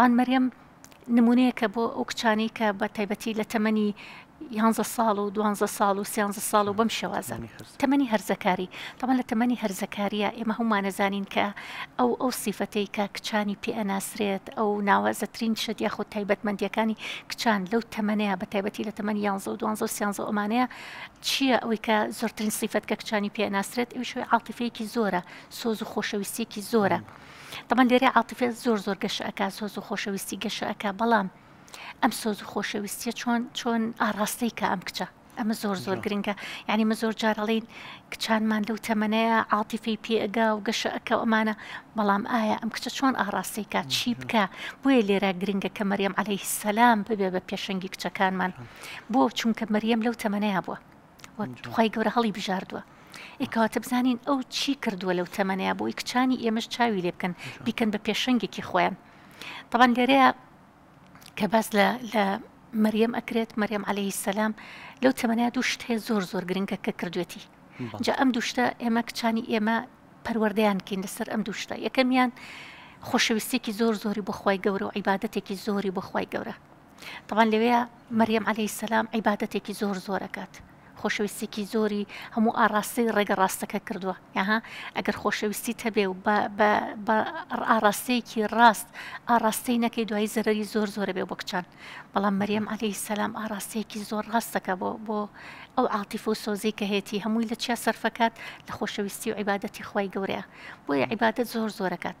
ئان مەریەم نموونەیەکە بۆ ئەو کچانەی کە بە تایبەتی لە تەمەنی یانزە ساڵ و دوانزە ساڵ و سیانزە ساڵ و بەم شێوازە تەمەنی هەرزەکاری تەمە لە تەمەنی هەرزەکاریە ئێمە هەمومانەزانین کە ئەو ئەو سیفەتەی کە کچانی پێ ئەناسرێت ئەو ناوازەترین شت یاخود تایبەتمەندیەکانی کچان لەو تەمەەیە بە تایبەتی لە تەمەنی یانزە و دوانزە و سیانزە ئەمانەیە چییە ئەوەی کە زۆرترین سیفەت کە کچانی پێ ناسرێت ئەوشوی عاتیفەیەکی زۆرە سۆز و خۆشەویستێکی زۆرە. مم. تەبەن لێرە عاتفە زۆر زۆر گەشە ئەک سۆز و خۆشەویستی گەشە ئەک بەڵام ئەم سۆز و خۆشەویستیە چۆن چۆن ئاراستەی کە ئەم کچە ئەمە زۆر زۆر گرنگە یعنی مە زۆر جارەڵین کچانمان لەو تەمەەیە عاتیفی پێگا و گەشە ئەکە ئەمانە بەڵام ئایا ئەم کچە چۆن ئاراستەی کا چی بکە بۆیە لێرا گرنگە کە مەریەم عليه سەسلام ببێ بە پێشەنگی کچەکانمان بۆ چونکە مەریەم لەو تەمەەیە بووە خی گەورە هەڵی بژاردووە ئێکاتە بزانین ئەو چی کردووە لەو تەمەەیە بۆی کچانی ئێمەش چاوی لێ بکەن بیکەن بە پێشنگێکی خۆیان طبعاان لێرەیە کە باس لە لە مەریەم ئەکرێت مەریەم عليهەی سەسلام لەو تەمەەیە دوو شت هەیە زۆر زۆر گرنگە کە کردوێتی جا ئەم دوشتە ئێمە کچانی ئێمە پەروەردەیان کەین لەسەر ئەم دوشتە یەکەمیان خۆشەویستێکی زۆر زۆری بخوای گەورە و عیباەتێکی زۆری بخوای گەورە تەبعەن لەوێ مەریەم عەلەیهی سەلام عیبادەتێکی زۆر زۆر ئەکات خۆشەویستێکی زۆری هەموو ئاڕاستەی ڕێگە ڕاستەکە کردووە یاها ئەگەر خۆشەویستی هەبێ و بە ئاڕاستەیەکی ڕاست ئاڕاستەی نەکەی دوایی زەرری زۆر زۆرە بێ بۆ کچان بەڵام مەریەم عەلەیهی سەلام ئاڕاستەیەکی زۆر ڕاستەکە بۆ بۆ ئەو عاتیف و سۆزی کە هەیەی هەمووی لە چیا سەرفەکات لە خۆشەویستی و عیبادەتی خی گەورەیە بۆیە عیبادەت زۆر زۆرەکات.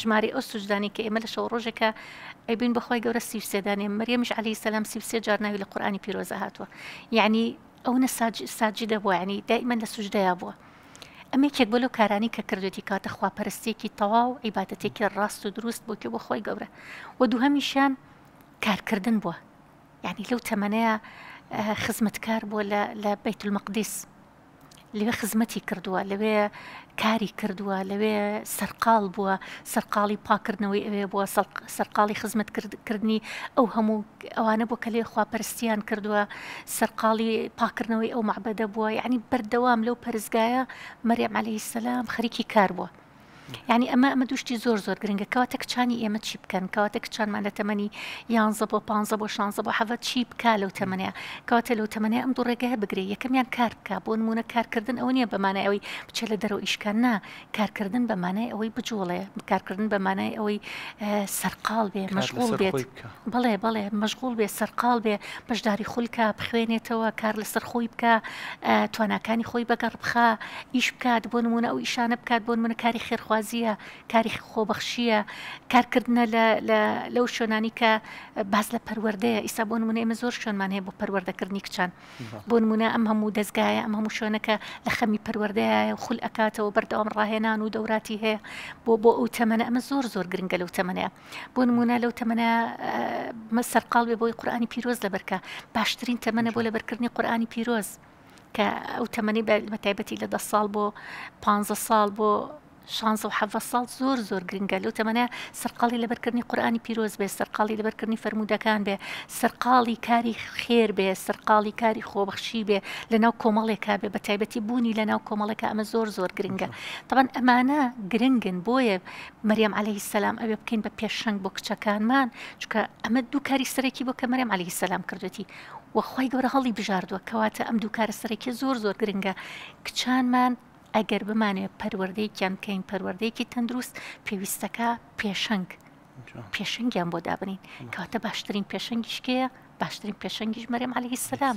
ژماری ئەو سوجدانی کە ئێمە لە شەو ڕۆژێکە ئەبین بەخوای گەورە سیسێدانێ مریەمیش علی سلام سیسێ جار ناوی لە قورآانی پیرۆزە هاتووە یعنی ئەو نە ساجی دەبووە ینی دائیمەن لە سوجدەیا بووە ئەمێکێک بۆ لەو کارانی کە کردێتی کاتە خواپەرستێکی تەواو عیباەتێکی ڕاست و دروست بۆکە بۆ خۆی گەورە و دووهمیشیان کارکردن بووە یعنی لەو تەمەەیە خزمەتکار بووە لە بیت المەقدس لەوێ خزمەتی کردووە لەوێ کاری کردووە لەوێ سەرقال بووە سەرقاڵی پاکردنەوەی ئەوێ بووە سەرقاڵی خزمەت کردنی ئەو هەموو ئەوانە بۆ کە لێ خواپەرستیان کردووە سەرقاڵی پاکردنەوەی ئەو معبەدە بووە یعنی بەردەوام لەو پەرستگایە مەریەم عليهەی سەسلام خەریکی کار بووە. یانی ئەمە ئەمە دوشتی زۆر زۆر گرنگە کەواتە کچانی ئێمە چی بکەن کەواتە کچانمان لە تەمەنی یانزە بۆ پ بۆ شانزە بۆ حەڤەت چی بکە لەو تەمەەیە کەواتە لەو تەمەەیە ئەم دوو ڕێگەیە بگرێ یەکەمیان کار بکە بۆ نمونە کارکردن ئەو نییە بەمانای ئەوەی بچێ لە دەرەوە ئیشکان نا کارکردن بەمانای ئەوەی بجوڵێ بکارکردن بەمانای ئەوەی سەرقال بێ مەشغول بێت. بەڵێ بەڵێ مەشغوڵ بێ سەرقاڵ بێ بەشداری خولکە بخوێنێتەوە کار لەسەر خۆی بکە تواناکانی خۆی بەگەڕ بخە ئیش بکات بۆ نمونە ئەو ئیشانە بکات بۆن منە کاری خێرخوازیە کاری خۆبەخشیە کارکردە لەو شوێنانی کە باز لە پەروەردەیە ئیسا بۆ نمونە ئمە زۆر شوێنمان هەیە بۆ پەروەردەکردنی کچان بۆ نمونە ئەم هەموو دەستگایە ئەم هەموو شوێنەکە لە خەمی پەروەردەیە خول ئەکاتەوە بەردەوام ڕاهێنان و دەوراتی هەیە بۆ بۆ ئەو تەمەە ئەمە زۆر زۆر گرنگە لەو تەمەەیە بۆ نمونە لەو تەمەە سەرقال بێ بۆی قورآانی پیرۆز لەبەرکە باشترین تەمەە بۆ لەبەرکردنی قورآانی پیرۆز کە ئەو تەمەەی بە تایبەتی لە دە ساڵ بۆ پ ساڵ بۆ شانز و حەڤە ساڵ زۆر زۆر گرنگە لەو تەمەە سەرقاڵی لەبەرکردنی قورآانی پیرۆز بێ سەرقاڵی لەبەرکردنی فرەرمودەکان بێ سەرقاڵی کاری خێر بێ سەرقاڵی کاری خۆبەخشی بێ لەناو کۆمەڵێکا بێ بە تایبەتی بوونی لەناو کۆمەڵەکە ئەمە زۆر زۆر گرنگە تەبەن ئەمانە گرنگن بۆیە مەریەم عەلەیهی السلام ئەوێ بکەین بە پێشەنگ بۆ کچەکانمان چکە ئەمە دوو کاری سەرەکی بۆ کە مەریم عەلەیهی السلام کردوێتی وەخوای گەورە هەڵی بژاردووە کەواتە ئەم دوو کارە سەرەکی زۆر زۆر گرنگە کچانمان ئەگەر بمانێ پەروەردەیەکیان کەین پەروەردەیەکی تەندروست پێویستەکە پێشەنگ پێشنگیان بۆ دابنین کاتە باشترین پێشنگیشکەیە باشترین پێشنگیش مەرێم عليهەی سەسلام.